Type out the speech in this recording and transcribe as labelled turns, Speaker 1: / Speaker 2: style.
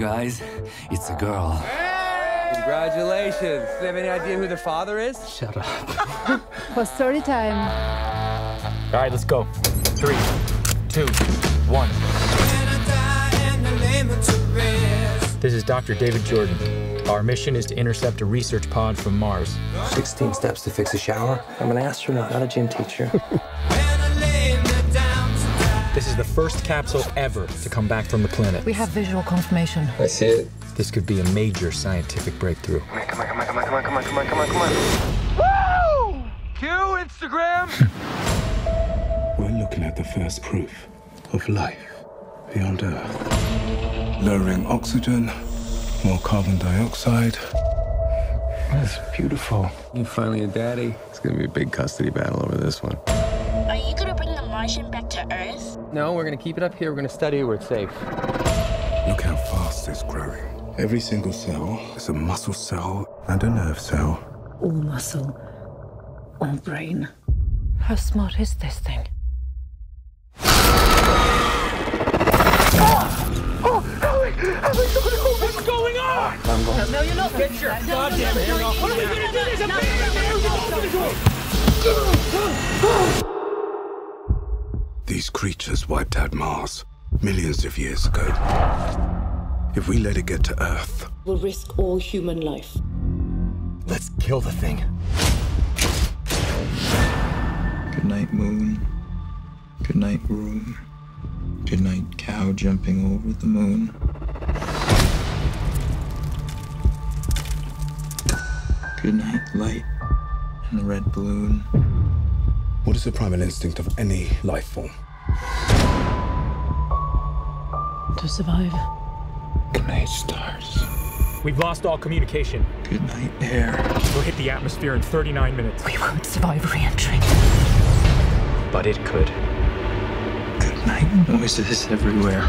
Speaker 1: guys, it's a girl.
Speaker 2: Congratulations. Do you have any idea who the father is?
Speaker 1: Shut up.
Speaker 3: For story time.
Speaker 4: All right, let's go. Three, two, one. This is Dr. David Jordan. Our mission is to intercept a research pod from Mars.
Speaker 5: 16 steps to fix a shower. I'm an astronaut, not a gym teacher.
Speaker 4: This is the first capsule ever to come back from the planet.
Speaker 3: We have visual confirmation.
Speaker 5: I see it.
Speaker 4: This could be a major scientific breakthrough.
Speaker 5: Come on, come on, come on, come on, come on, come on, come on, come on, come on.
Speaker 2: Woo! Cue Instagram.
Speaker 6: We're looking at the first proof of life beyond Earth. Lowering oxygen, more carbon dioxide. That's beautiful.
Speaker 5: You finally a daddy. It's gonna be a big custody battle over this one.
Speaker 7: Martian back to Earth?
Speaker 2: No, we're gonna keep it up here. We're gonna study where it's safe.
Speaker 6: Look how fast it's growing. Every single cell is a muscle cell and a nerve cell.
Speaker 8: all muscle, all brain.
Speaker 3: How smart is this thing?
Speaker 6: These creatures wiped out Mars millions of years ago. If we let it get to Earth,
Speaker 8: we'll risk all human life.
Speaker 4: Let's kill the thing.
Speaker 9: Good night, moon. Good night, room. Good night, cow jumping over the moon. Good night, light and the red balloon.
Speaker 6: What is the primal instinct of any life form?
Speaker 8: To survive.
Speaker 6: Good night, stars.
Speaker 4: We've lost all communication.
Speaker 9: Good night, air.
Speaker 4: We'll hit the atmosphere in 39 minutes.
Speaker 8: We won't survive re-entry.
Speaker 4: But it could.
Speaker 9: Good night, noises everywhere.